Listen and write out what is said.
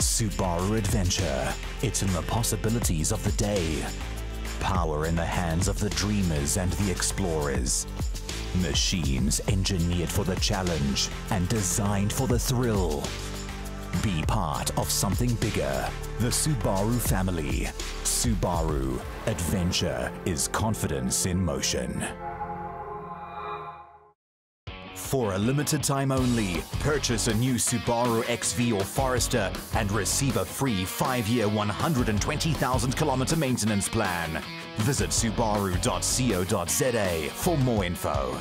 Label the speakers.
Speaker 1: Subaru Adventure. It's in the possibilities of the day. Power in the hands of the dreamers and the explorers. Machines engineered for the challenge and designed for the thrill. Be part of something bigger. The Subaru family. Subaru. Adventure is confidence in motion. For a limited time only, purchase a new Subaru XV or Forester and receive a free 5-year 120,000 kilometer maintenance plan. Visit subaru.co.za for more info.